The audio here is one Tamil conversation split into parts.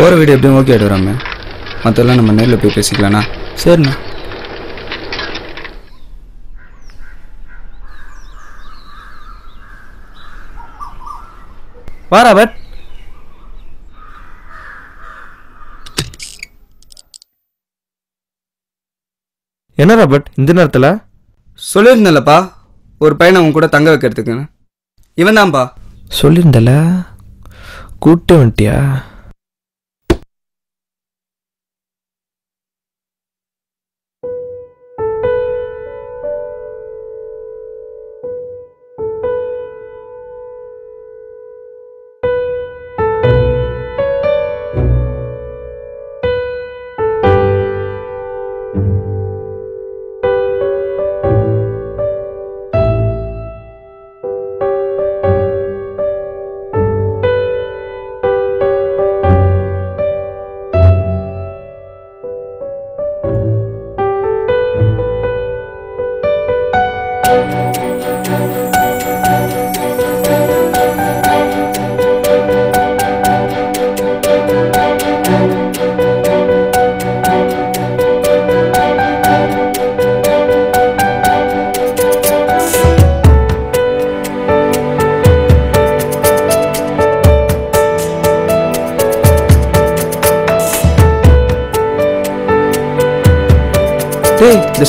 போகிற வீடு எப்படியும் ஓகே ஆகிடுறாமே மற்றெல்லாம் நம்ம நேரில் போய் பேசிக்கலாண்ணா சரிண்ணா. வா ராபர்ட் என்ன ராபர்ட் இந்த நேரத்தில்? சொல்லியிருந்தேன்லப்பா. ஒரு பையனை அவன் கூட தங்க வைக்கிறதுக்குன்னு. இவன் தான்ப்பா சொல்லியிருந்தல கூட்டு வந்துட்டியா?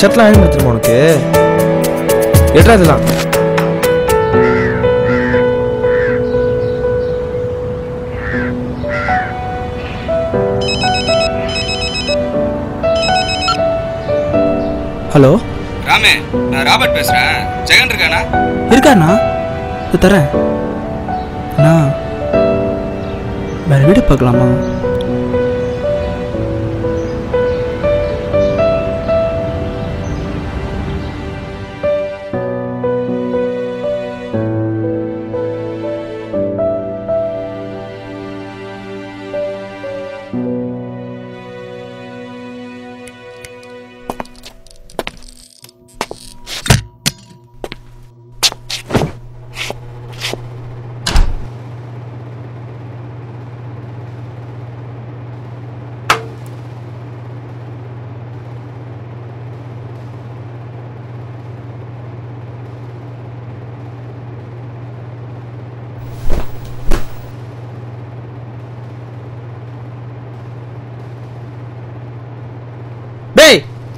ஷர்ட்லாம் பண்ணி தெரியுமா உனக்கு? எட்ரா இதெல்லாம். ஹலோ? ராமே நான் ராபர்ட் பேசுகிறேன் ஜெகன் இருக்கானா? இருக்காண்ணா இது தரேன். அண்ணா வேற வீடு பார்க்கலாமா?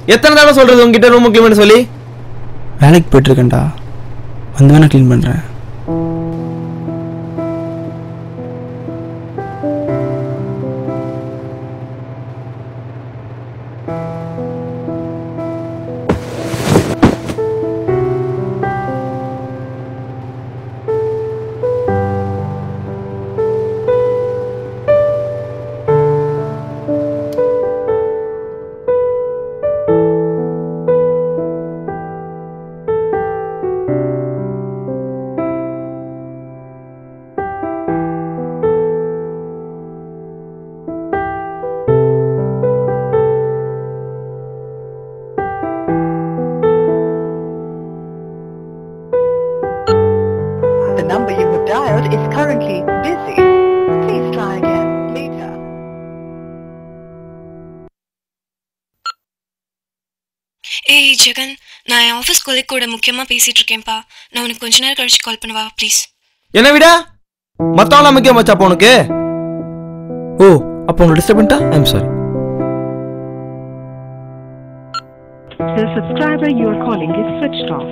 எத்தனை தடவை சொல்றது உங்ககிட்ட ரூம் க்ளீன் சொல்லி? வேலைக்கு போயிட்டு இருக்கேன்டா. வந்து வேணா க்ளீன் பண்றேன். கொலைக் கூட முக்கியமாக பேசிட்டு இருக்கேன்ப்பா நான் உனக்கு கொஞ்ச நேரம் கழிச்சு கால் பண்ணவா ப்ளீஸ் என்ன விட? மத்தவங்களாம் முக்கியம் வச்சா அப்போ உனக்கு? ஓ அப்போ உங்களை டிஸ்டர்ப் பண்ணிட்டா? I'm sorry The subscriber you are calling is switched off.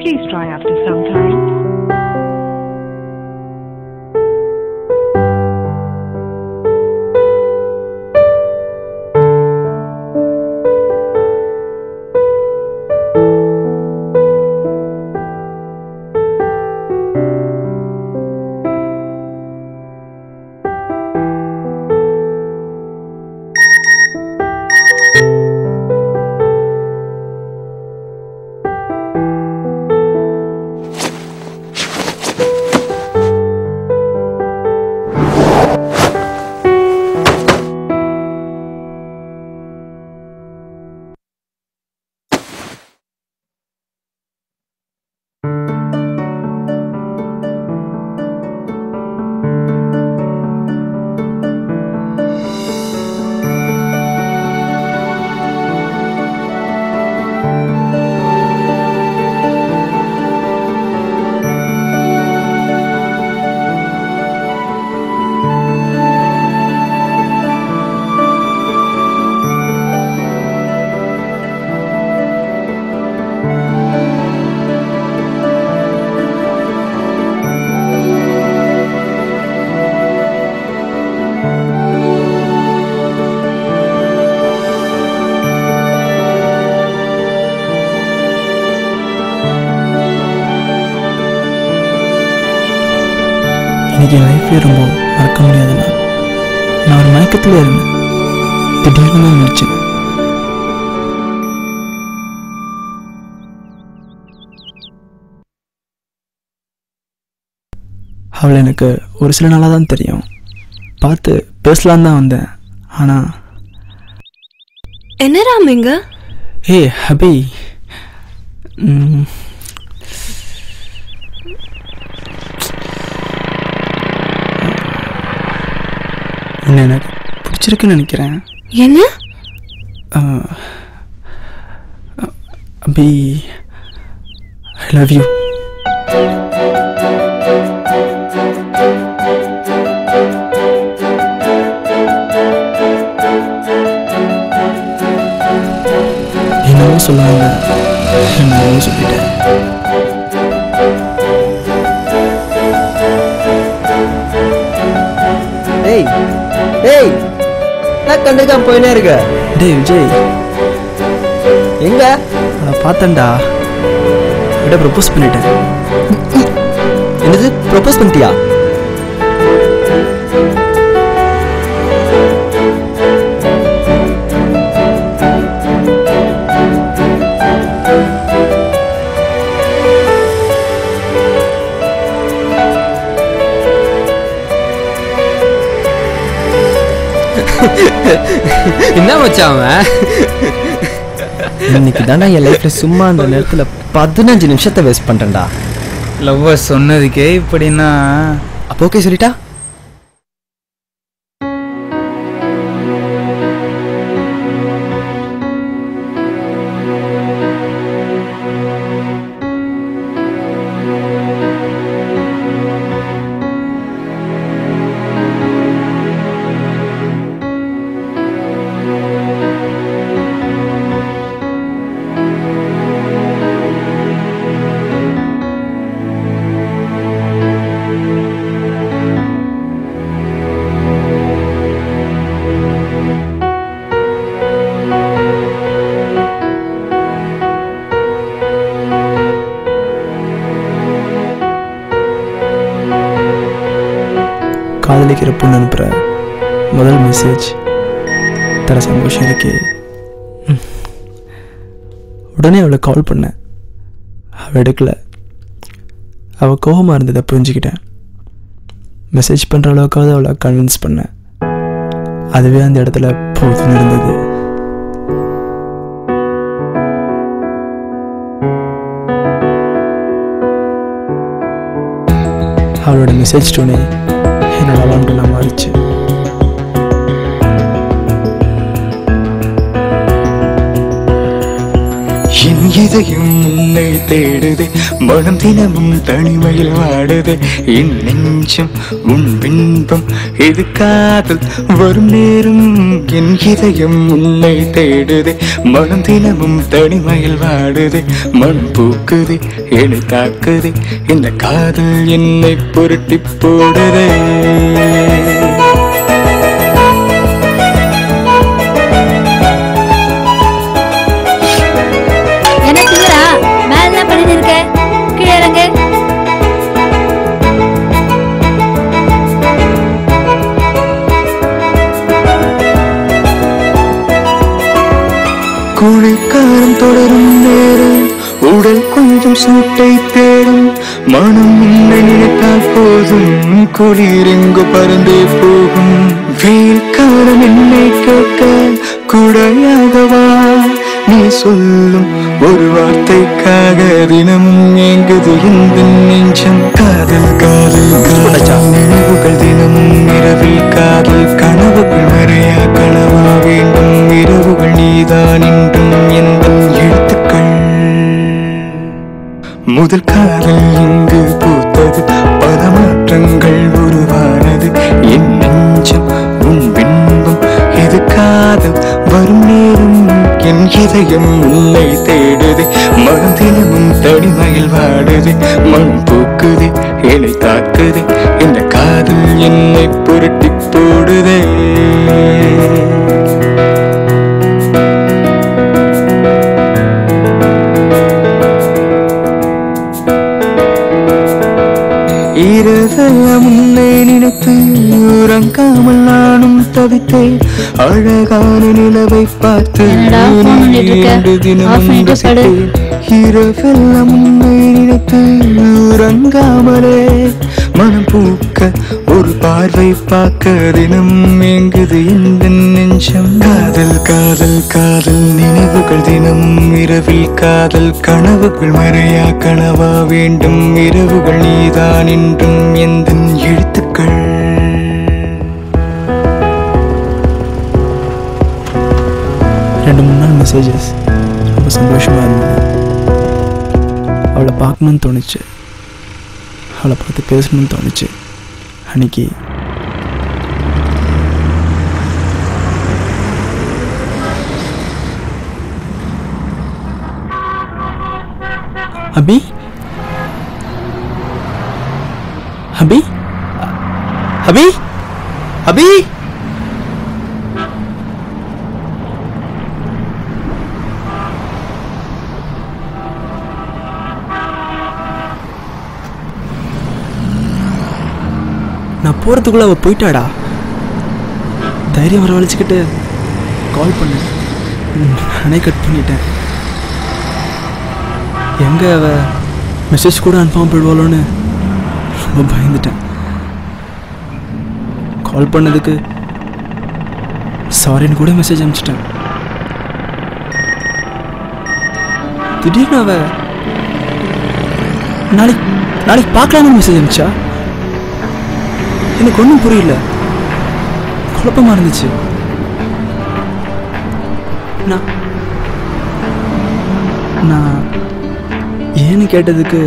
Please try after some time. மயக்கத்தில் இருந்தேன் திடீர்னு முடிச்சேன் அவளை எனக்கு ஒரு சில நாளாக தான் தெரியும் பார்த்து பேசலான்னு தான் வந்தேன் ஆனால் என்ன ராம் இங்க ஏய் ஹபி எனக்கு பிடிச்சிருக்குன்னு நினைக்கிறேன் என்ன அஹ், அஹ், அபி ஐ லவ் யூ என்னவோ சொல்லுவாங்க என்னவோ சொல்லிட்டேன் கண்டுக்காம போயினே இருக்க. டேய் விஜய். எங்க? நான் பார்த்தேன்டா. விட ப்ரப்போஸ் பண்ணிட்டேன். என்னது? ப்ரொபோஸ் பண்ணிட்டியா? என்ன மச்சான் இன்னைக்கு தானே என் லைஃப்ல சும்மா அந்த நேரத்துல பதினஞ்சு நிமிஷத்தை வேஸ்ட் பண்றேன்டா. லவ்வர் சொன்னதுக்கே இப்படின்னா. அப்போ ஓகே சொல்லிட்டா? காதலிக்கிற பொண்ணு அனுப்புகிற முதல் மெசேஜ் தர சந்தோஷம் இருக்கே. உடனே அவளை கால் பண்ணேன் அவள் எடுக்கல. அவள் கோபமாக இருந்ததை புரிஞ்சுக்கிட்டேன். மெசேஜ் பண்ணுற அளவுக்காவது அவளை கன்வின்ஸ் பண்ணேன் அதுவே அந்த இடத்துல போதுன்னு இருந்தது அவளோட மெசேஜ் டோனே என்னோட அலாம்டெல்லாம் மாறிச்சு. என் இதயம் உன்னை தேடுது மனம் தினமும் தனிமையில் வாடுது. என் நெஞ்சம் உன் பின்பம் இது காதல் வரும் நேரம்? என் இதயம் உன்னை தேடுது மனம் தினமும் தனிமையில் வாடுது. மண் பூக்குது என்னை தாக்குது இந்த காதல் என்னை புரட்டி போடுதே. போதும் குளிர் எங்கு பறந்தே போகும். வெயில் காலம் என்னை கேட்க குடையாகவா? நீ சொல்லும் ஒரு வார்த்தைக்காக தினமும் ஏங்குது இந்த நெஞ்சம். காதல் காதல் காதல் நினைவுகள் தினமும் இரவில் காதல். கனவுகள் மறையா கனவா வேண்டும். இரவுகள் நீதான் என்றும் எந்த எழுத்துக்கள். முதல் காதல் இங்கு மாற்றங்கள் உருவானது. என் நெஞ்சம் உன் பின்பம் இது காதல். வரும் நேரம் என் இதயம் உன்னை தேடுது. மனதிலும் தனிமையில் வாடுது. மனம் பூக்குது என்னை தாக்குது. இந்த காதல் என்னை புரட்டி போடுது. உறங்காமல் நானும் தவித்தேன். அழகான நிலவை பார்த்து தினமும். ரசித்தேன் இரவெல்லாம் நினைத்து உறங்காமலே. மனம் பூக்க ஒரு பார்வை பார்க்க தினம் எங்குது இந்த நெஞ்சம்? காதல் காதல் காதல் நினைவுகள் தினம் இரவில் காதல் கனவுகள் மறையா கனவா வேண்டும். இரவுகள் நீதான் என்றும் எந்த எழுத்துக்கள் மெசேஜஸ் ரொம்ப சந்தோஷமாக இருந்தது அவளை பார்க்கணும்னு தோணுச்சு அவளை பார்த்து பேசணும்னு தோணுச்சு அன்னைக்கு அபி அபி அபி அபி நான் போகிறதுக்குள்ளே அவள் போயிட்டாடா. தைரியம் வரவழைச்சிக்கிட்டு கால் பண்ணேன். நானே கட் பண்ணிட்டேன். எங்கே அவள் மெசேஜ் கூட அன்ஃபார்ம் போயிடுவாளோன்னு ரொம்ப பயந்துட்டேன். கால் பண்ணதுக்கு சாரின்னு கூட மெசேஜ் அனுப்பிச்சிட்டேன். திடீர்னு அவள் நாளைக்கு நாளைக்கு பார்க்கலாம்னு மெசேஜ் அனுப்பிச்சா? எனக்கு ஒன்றும் புரியல. குழப்பமா இருந்துச்சு. நான் நான் ஏன்னு கேட்டதுக்கு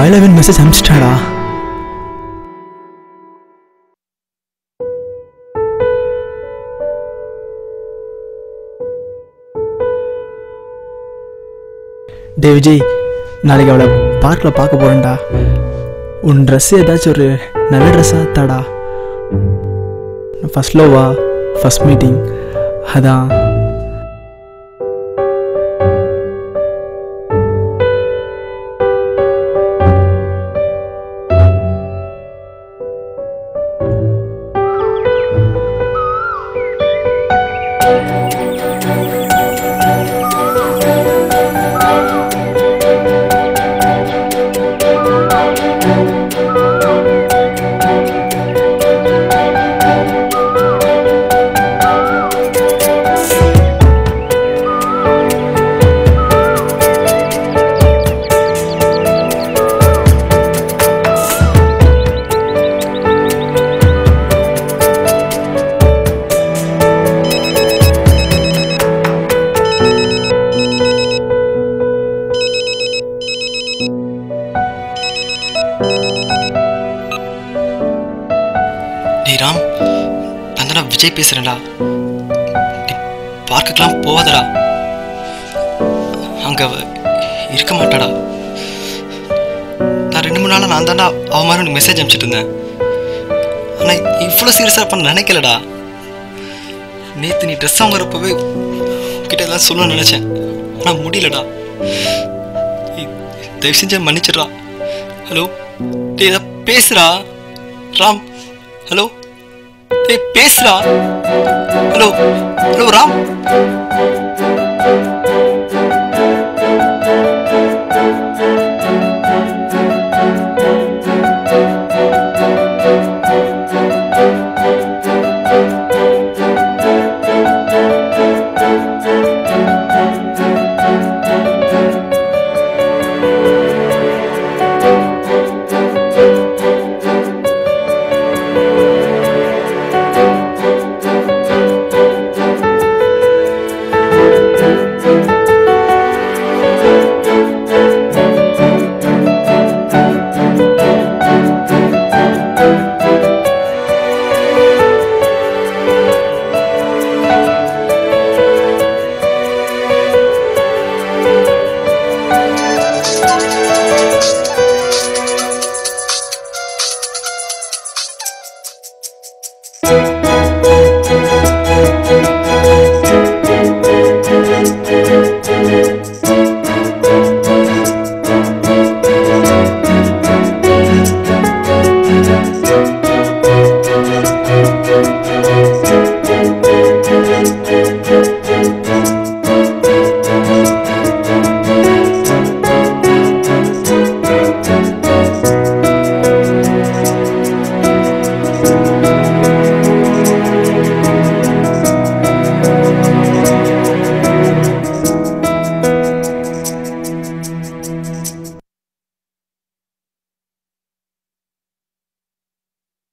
அவ மெசேஜ் அனுப்பிச்சிட்டாடா. டே விஜய் நாளைக்கு அவளை பார்க்கில் பார்க்க போகிறேன்டா உன் ட்ரெஸ்ஸு ஏதாச்சும் ஒரு நல்ல ட்ரெஸ்ஸாக தாடா ஃபஸ்ட் லோவா? ஃபஸ்ட் மீட்டிங் அதான். விஜய் பேசுகிறேன்டா பார்க்குக்கெலாம் போவாதடா அங்கே இருக்க மாட்டாடா. நான் ரெண்டு மூணு நாளாக நான் தான்டா அவன் மாதிரி உனக்கு மெசேஜ் அனுப்பிச்சிட்டு இருந்தேன். ஆனால் இவ்வளோ சீரியஸாக இருப்பான்னு நினைக்கலடா. நேற்று நீ ட்ரெஸ் வாங்குறப்பவே கிட்ட எல்லாம் சொல்லணும்னு நினச்சேன். ஆனால் முடியலடா. தயவு செஞ்சு மன்னிச்சிடுறா. ஹலோ டேய் ஏதாவது ராம். ஹலோ பேசுறா ஹலோ ஹலோ ராம்.